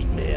nightmare.